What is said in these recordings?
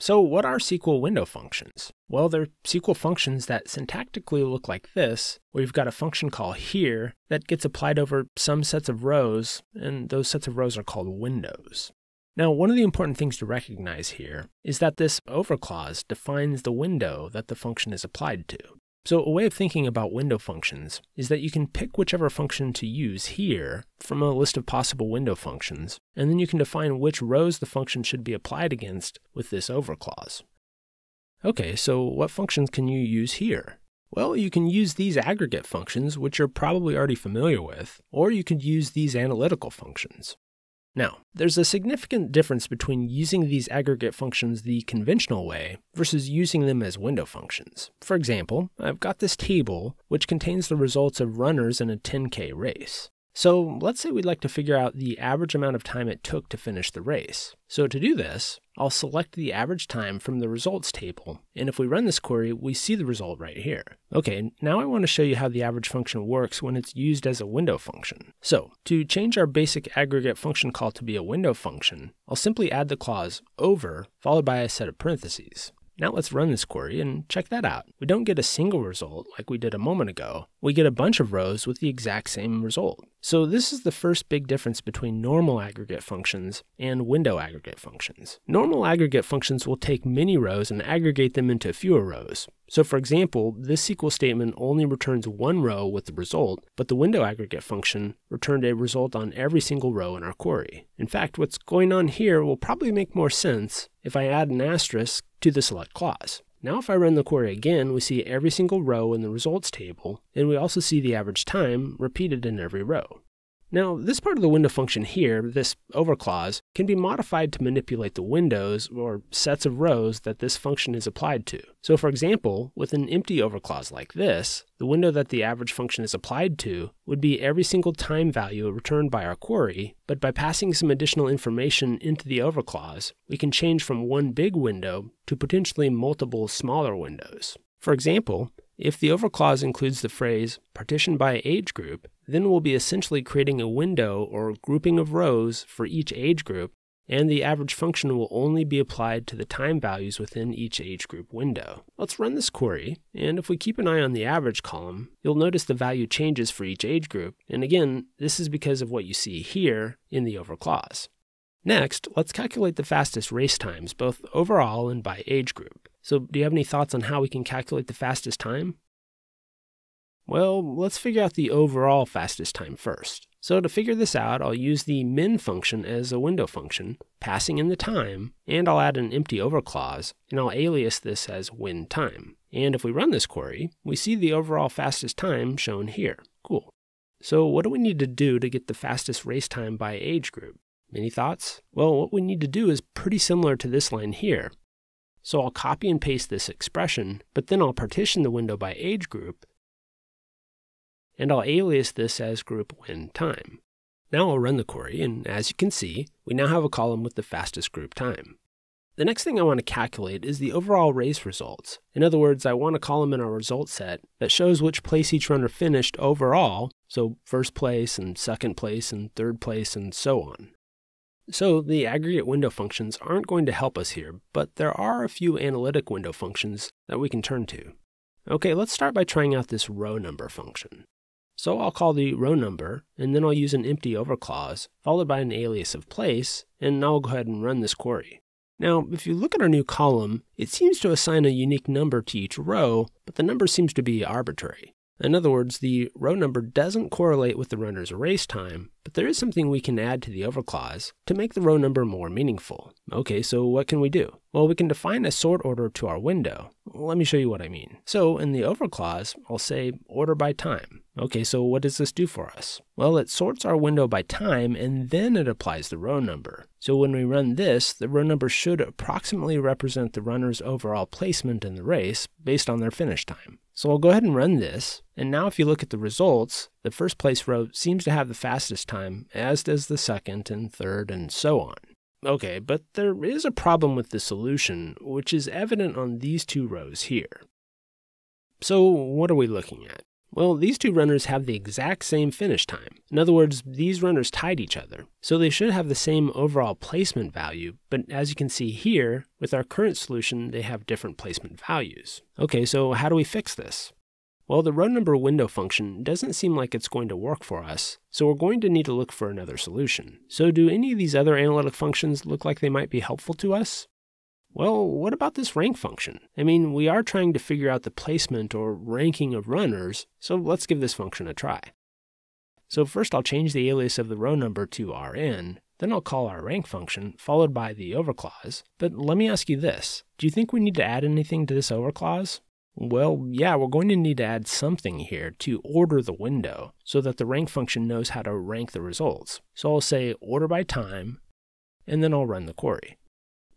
So, what are SQL window functions? Well, they're SQL functions that syntactically look like this, where you've got a function call here that gets applied over some sets of rows, and those sets of rows are called windows. Now, one of the important things to recognize here is that this over clause defines the window that the function is applied to. So a way of thinking about window functions is that you can pick whichever function to use here from a list of possible window functions, and then you can define which rows the function should be applied against with this over clause. Okay, so what functions can you use here? Well, you can use these aggregate functions, which you're probably already familiar with, or you could use these analytical functions. Now, there's a significant difference between using these aggregate functions the conventional way versus using them as window functions. For example, I've got this table which contains the results of runners in a 10K race. So let's say we'd like to figure out the average amount of time it took to finish the race. So to do this, I'll select the average time from the results table, and if we run this query, we see the result right here. Okay, now I want to show you how the average function works when it's used as a window function. So, to change our basic aggregate function call to be a window function, I'll simply add the clause over, followed by a set of parentheses. Now let's run this query and check that out. We don't get a single result like we did a moment ago. We get a bunch of rows with the exact same result. So this is the first big difference between normal aggregate functions and window aggregate functions. Normal aggregate functions will take many rows and aggregate them into fewer rows. So for example, this SQL statement only returns one row with the result, but the window aggregate function returned a result on every single row in our query. In fact, what's going on here will probably make more sense if I add an asterisk to the select clause. Now if I run the query again, we see every single row in the results table, and we also see the average time repeated in every row. Now, this part of the window function here, this over clause, can be modified to manipulate the windows or sets of rows that this function is applied to. So for example, with an empty over clause like this, the window that the average function is applied to would be every single time value returned by our query, but by passing some additional information into the over clause, we can change from one big window to potentially multiple smaller windows. For example, if the over clause includes the phrase partition by age group, then we'll be essentially creating a window or grouping of rows for each age group, and the average function will only be applied to the time values within each age group window. Let's run this query, and if we keep an eye on the average column, you'll notice the value changes for each age group, and again, this is because of what you see here in the over clause. Next, let's calculate the fastest race times, both overall and by age group. So, do you have any thoughts on how we can calculate the fastest time? Well, let's figure out the overall fastest time first. So to figure this out, I'll use the min function as a window function, passing in the time, and I'll add an empty over clause, and I'll alias this as win time. And if we run this query, we see the overall fastest time shown here. Cool. So what do we need to do to get the fastest race time by age group? Any thoughts? Well, what we need to do is pretty similar to this line here. So I'll copy and paste this expression, but then I'll partition the window by age group, and I'll alias this as group win time. Now I'll run the query, and as you can see, we now have a column with the fastest group time. The next thing I want to calculate is the overall race results. In other words, I want a column in our result set that shows which place each runner finished overall, so first place and second place and third place and so on. So the aggregate window functions aren't going to help us here, but there are a few analytic window functions that we can turn to. Okay, let's start by trying out this row number function. So I'll call the row number, and then I'll use an empty over clause, followed by an alias of place, and I'll go ahead and run this query. Now, if you look at our new column, it seems to assign a unique number to each row, but the number seems to be arbitrary. In other words, the row number doesn't correlate with the runner's race time, but there is something we can add to the over clause to make the row number more meaningful. Okay, so what can we do? Well, we can define a sort order to our window. Let me show you what I mean. So in the over clause, I'll say order by time. Okay, so what does this do for us? Well, it sorts our window by time and then it applies the row number. So when we run this, the row number should approximately represent the runner's overall placement in the race based on their finish time. So I'll go ahead and run this, and now if you look at the results, the first place row seems to have the fastest time, as does the second and third and so on. Okay, but there is a problem with the solution, which is evident on these two rows here. So what are we looking at? Well, these two runners have the exact same finish time. In other words, these runners tied each other. So they should have the same overall placement value, but as you can see here, with our current solution, they have different placement values. Okay, so how do we fix this? Well, the row number window function doesn't seem like it's going to work for us, so we're going to need to look for another solution. So do any of these other analytic functions look like they might be helpful to us? Well, what about this rank function? I mean, we are trying to figure out the placement or ranking of runners, so let's give this function a try. So first I'll change the alias of the row number to rn, then I'll call our rank function, followed by the over clause. But let me ask you this, do you think we need to add anything to this over clause? Well, yeah, we're going to need to add something here to order the window so that the rank function knows how to rank the results. So I'll say order by time, and then I'll run the query.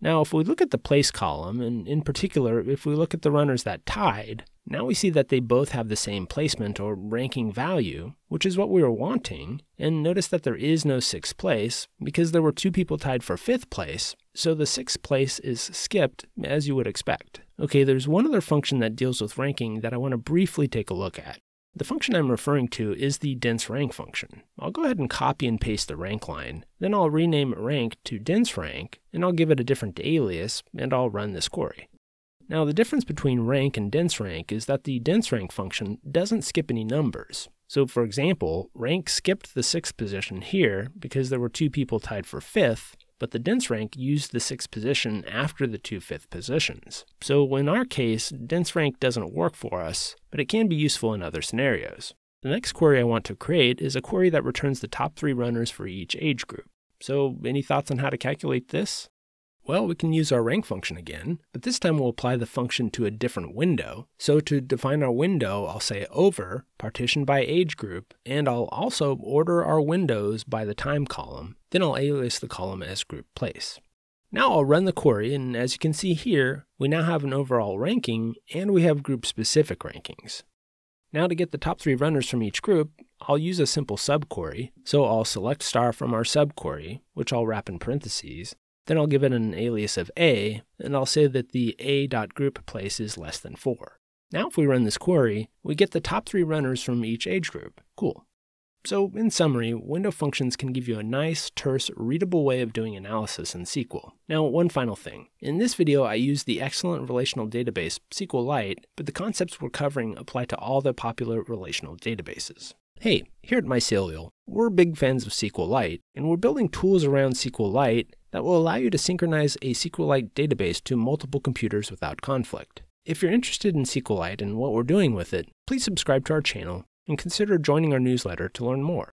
Now, if we look at the place column, and in particular, if we look at the runners that tied, now we see that they both have the same placement or ranking value, which is what we were wanting, and notice that there is no sixth place because there were two people tied for fifth place, so the sixth place is skipped as you would expect. Okay, there's one other function that deals with ranking that I want to briefly take a look at. The function I'm referring to is the dense rank function. I'll go ahead and copy and paste the rank line. Then I'll rename rank to dense rank, and I'll give it a different alias, and I'll run this query. Now the difference between rank and dense rank is that the dense rank function doesn't skip any numbers. So for example, rank skipped the sixth position here because there were two people tied for fifth, but the dense rank used the sixth position after the two fifth positions. So in our case, dense rank doesn't work for us, but it can be useful in other scenarios. The next query I want to create is a query that returns the top three runners for each age group. So any thoughts on how to calculate this? Well, we can use our rank function again, but this time we'll apply the function to a different window. So to define our window, I'll say over, partition by age group, and I'll also order our windows by the time column. Then I'll alias the column as group place. Now I'll run the query, and as you can see here, we now have an overall ranking, and we have group-specific rankings. Now to get the top three runners from each group, I'll use a simple subquery. So I'll select star from our subquery, which I'll wrap in parentheses, then I'll give it an alias of a, and I'll say that the a.group place is less than 4. Now if we run this query, we get the top three runners from each age group. Cool. So in summary, window functions can give you a nice, terse, readable way of doing analysis in SQL. Now one final thing. In this video I used the excellent relational database SQLite, but the concepts we're covering apply to all the popular relational databases. Hey, here at Mycelial, we're big fans of SQLite, and we're building tools around SQLite that will allow you to synchronize a SQLite database to multiple computers without conflict. If you're interested in SQLite and what we're doing with it, please subscribe to our channel and consider joining our newsletter to learn more.